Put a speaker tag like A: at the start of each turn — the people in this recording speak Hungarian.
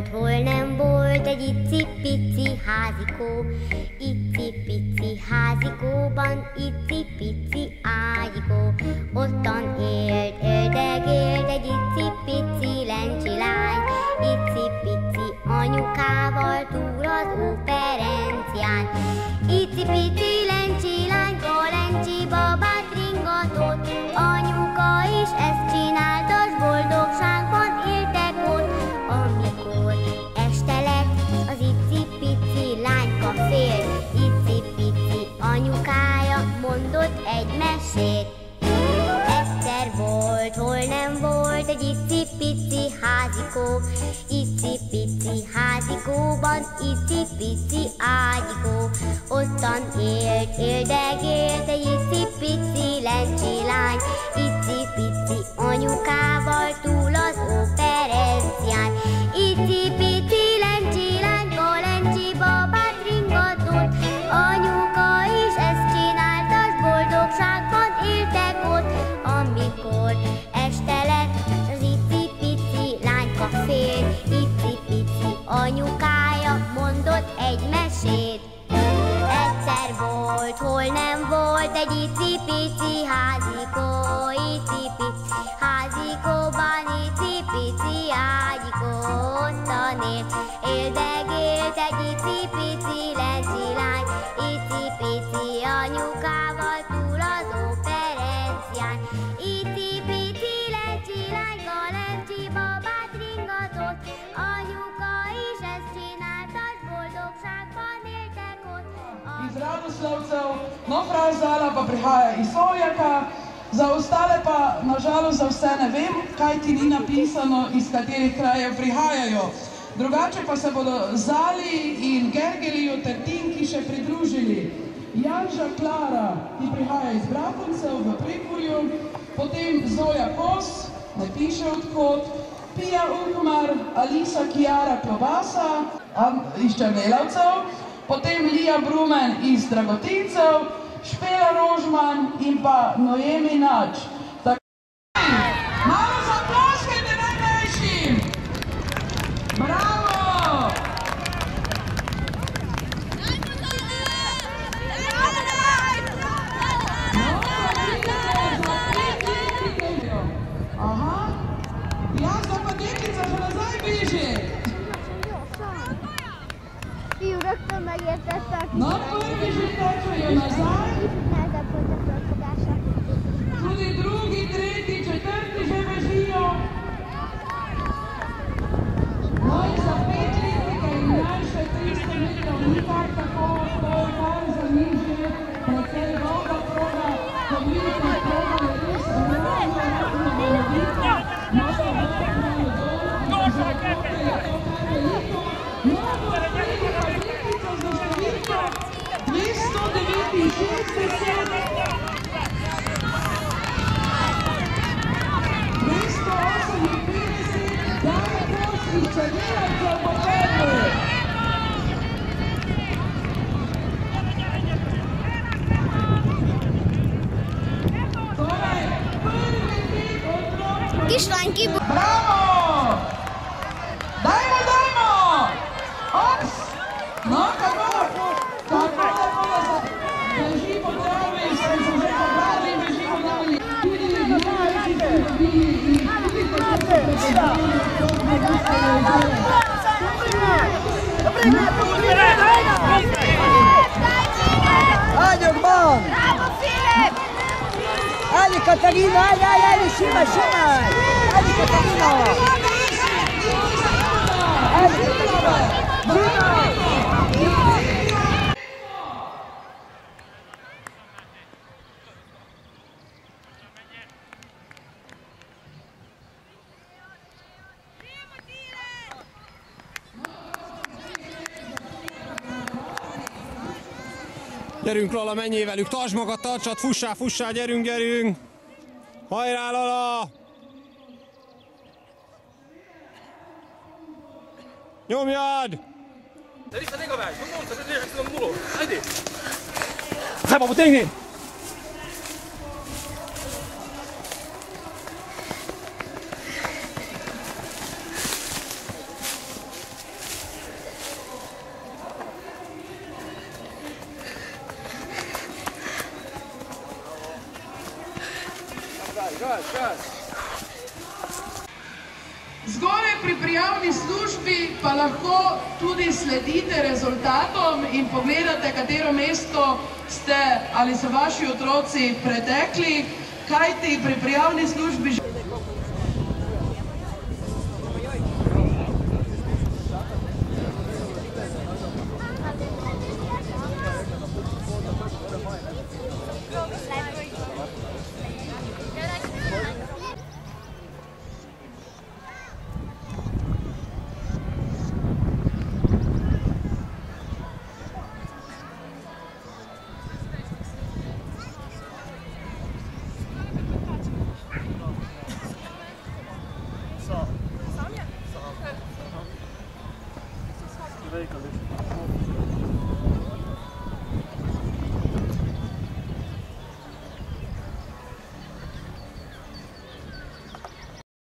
A: föld, hol nem volt egy icipici házikó. Icipici házikóban icipici ágyikó. Ottan élt, ördög élt egy icipici lencsilány. Icipici anyukával túl az óperencián. Icipici mondott egy mesét. Egyszer volt, hol nem volt egy icipici házikó, icipici házikóban, icipici ágyikó. Ottan élt, éldegélt egy icipici lencsi lány, icipici anyukával túl az egy icipici házikó, icipici házikóban, icipici ágyikó, ottan élt, éldegélt egy icipici lencsi lány, icipici anyukával túl az óperencián. Icipici lencsi lányka, lencsi babát ringatott,
B: Iz Radoslavcev, no prav Zala pa prihaja iz Sovjaka, za ostale pa nažalost za vse ne vem, kaj ti ni napisano, iz katerih krajev prihajajo. Drugače pa se bodo Zali in Gergeliju ter Tinki še pridružili. Janža Klara, ki prihaja iz Bratuncev v Prekmurju, potem Zoja Kos, ne piše odkot, Pija Ukmar, Alisa Kiara Klobasa iz Črnelavcev, potem Lija Brumen iz Dragotincev, Špela Rožman in pa Noemi Nač. Tako- Malo zaploskajte najmlajšim! Bravo! Нам вибіжить, точно назад. победит сосед. Hadi
C: Urban! Hadi Katarina! Hadi hadi hadi Şima Şima! Hadi Katarina! Hadi Katarina! Şima!
D: Gyerünk Lala, menjél velük, tartsd magad, tartsad, fussál, fussál, gyerünk, gyerünk! Hajrá Lala! Nyomjad! Treba potegni!
B: Zgoraj pri prijavni službi pa lahko tudi sledite rezultatom in pogledate, katero mesto ste ali so vaši otroci pretekli, kajti pri prijavni službi že... 誰かです。